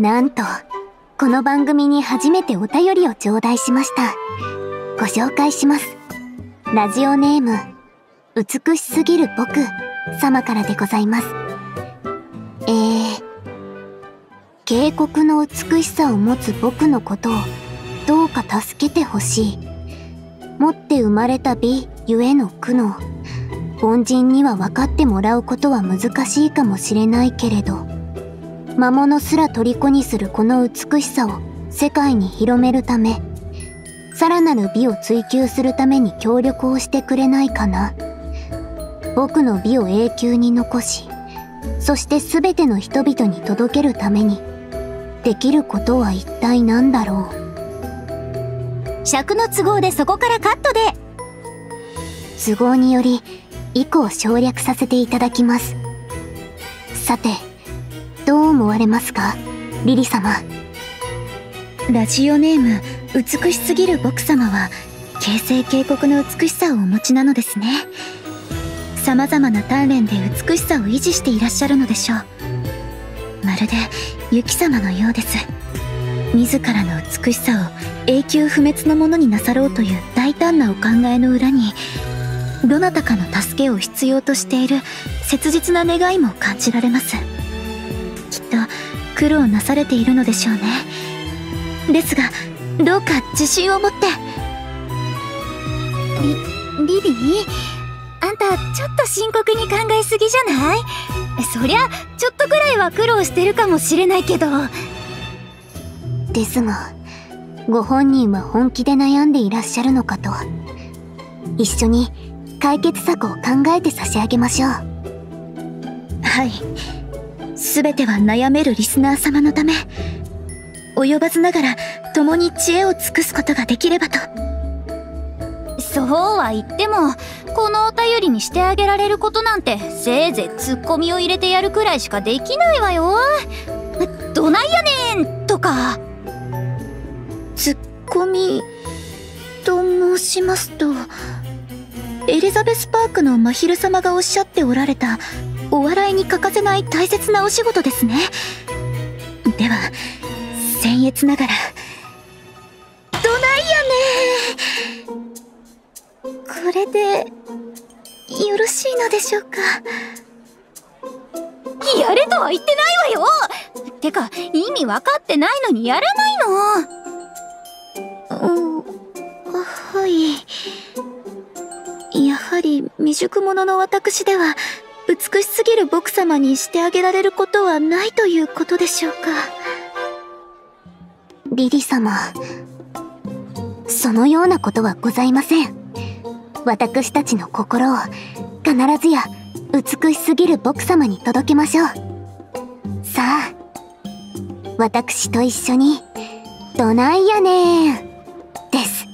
なんと、この番組に初めてお便りを頂戴しました。ご紹介します。ラジオネーム、美しすぎる僕様からでございます。えー、渓谷の美しさを持つ僕のことをどうか助けてほしい。持って生まれた美ゆえの苦悩。凡人には分かってもらうことは難しいかもしれないけれど、魔物すら虜にするこの美しさを世界に広めるため、さらなる美を追求するために協力をしてくれないかな。僕の美を永久に残し、そして全ての人々に届けるために、できることは一体何だろう。尺の都合でそこからカットで都合により、以降省略させていただきます。さて、思われますか？リリ様。ラジオネーム、美しすぎる僕様は、形成渓谷の美しさをお持ちなのですね。様々な鍛錬で美しさを維持していらっしゃるのでしょう。まるで、雪様のようです。自らの美しさを永久不滅のものになさろうという大胆なお考えの裏に、どなたかの助けを必要としている切実な願いも感じられますと苦労なされているのでしょうね。ですがどうか自信を持って。リリリーあんたちょっと深刻に考えすぎじゃない？そりゃちょっとくらいは苦労してるかもしれないけど。ですがご本人は本気で悩んでいらっしゃるのかと。一緒に解決策を考えて差し上げましょう。はい全ては悩めるリスナー様のため及ばずながら共に知恵を尽くすことができればと。そうは言ってもこのお便りにしてあげられることなんてせいぜいツッコミを入れてやるくらいしかできないわよ。どないやねんとか。ツッコミと申しますとエリザベス・パークの真昼様がおっしゃっておられたお笑いに欠かせない大切なお仕事ですね。では僭越ながら。どないやねこれでよろしいのでしょうか。やれとは言ってないわよ。てか意味分かってないのにやらないの。はい。やはり未熟者の私では美しすぎる僕様にしてあげられることはないということでしょうか。リリ様そのようなことはございません。私たちの心を必ずや美しすぎる僕様に届けましょう。さあ私と一緒にどないやねん。です。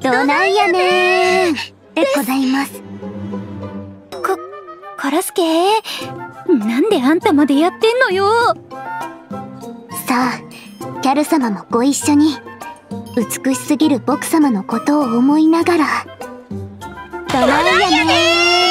どないやねん。でございます。こ、カラスケなんであんたまでやってんのよ？さあ、キャル様もご一緒に、美しすぎる僕様のことを思いながら、ドライヤね